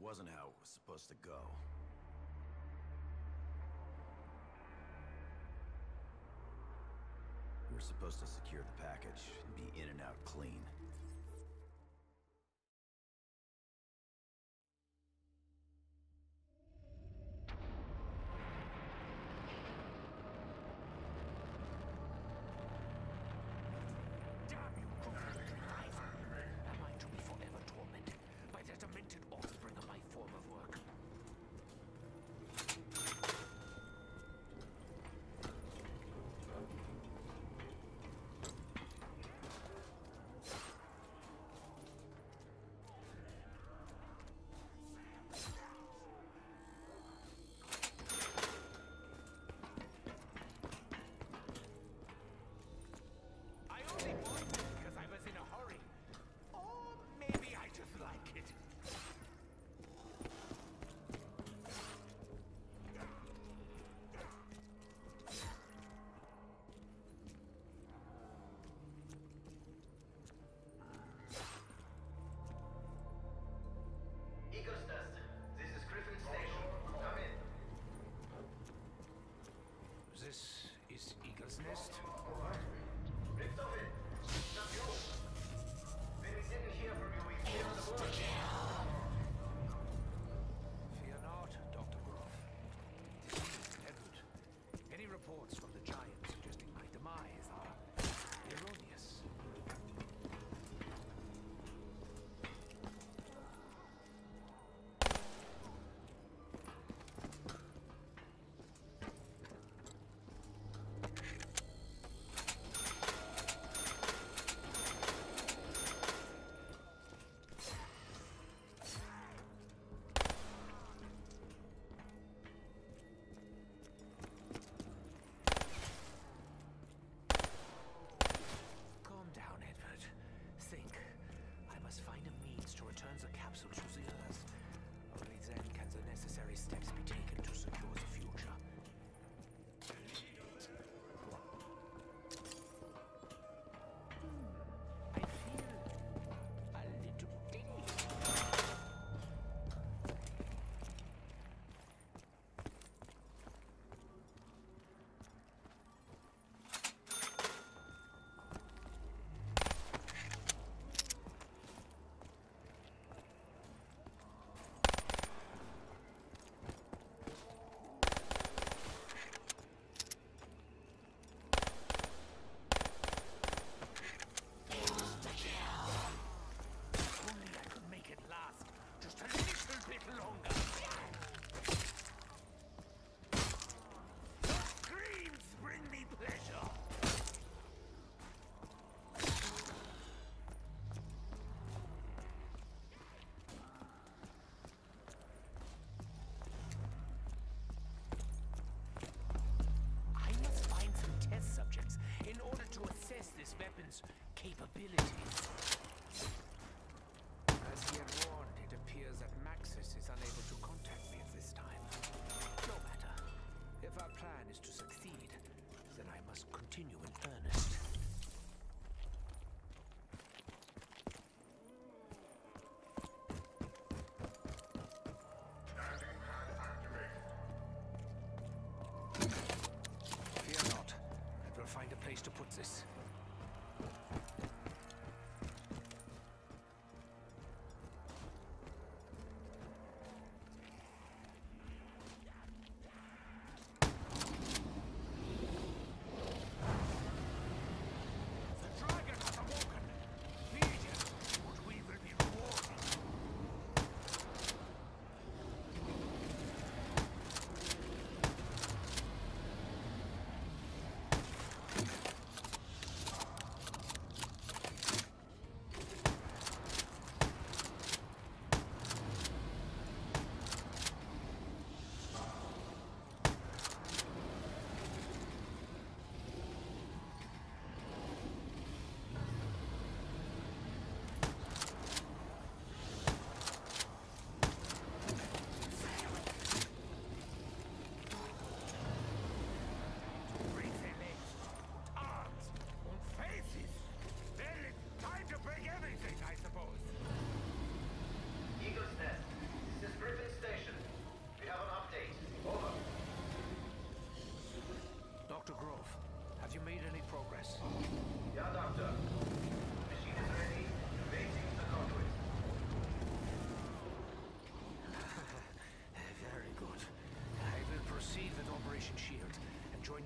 Wasn't how it was supposed to go. We were supposed to secure the package and be in and out clean.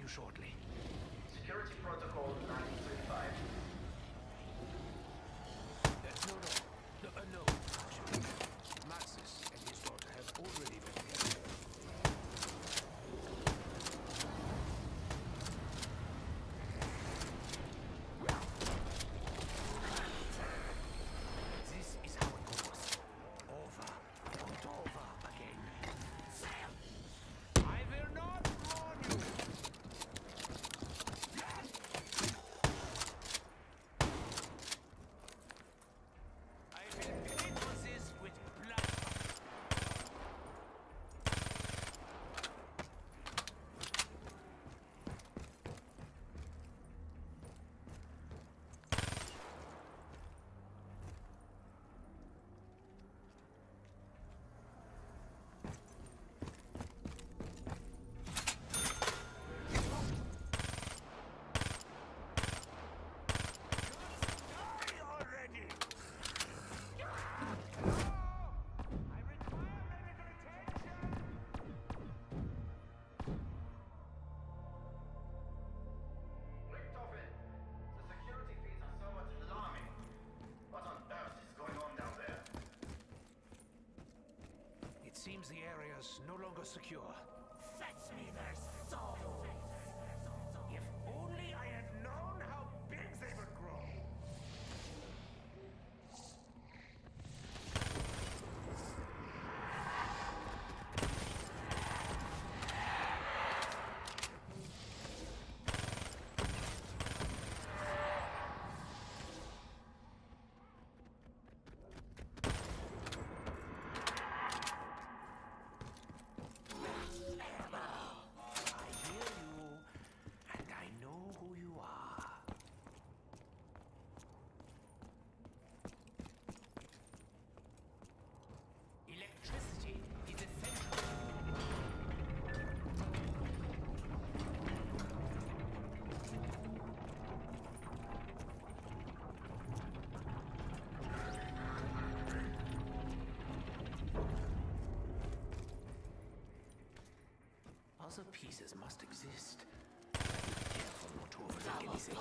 shortly. Security protocol 935. Uh, no, no. No, uh, no. Seems the area's no longer secure. Other pieces must exist. Be careful not to overlook anything.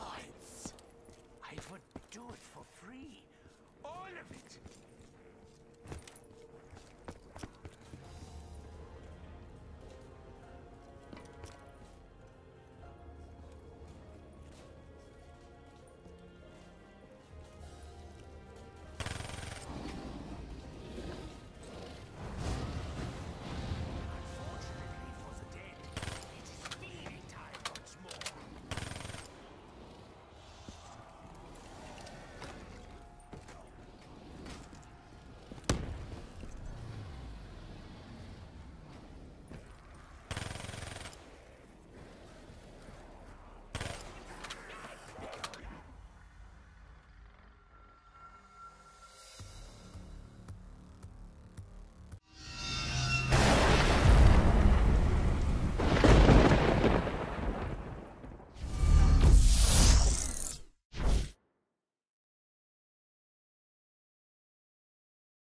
I would do it for free. All of it.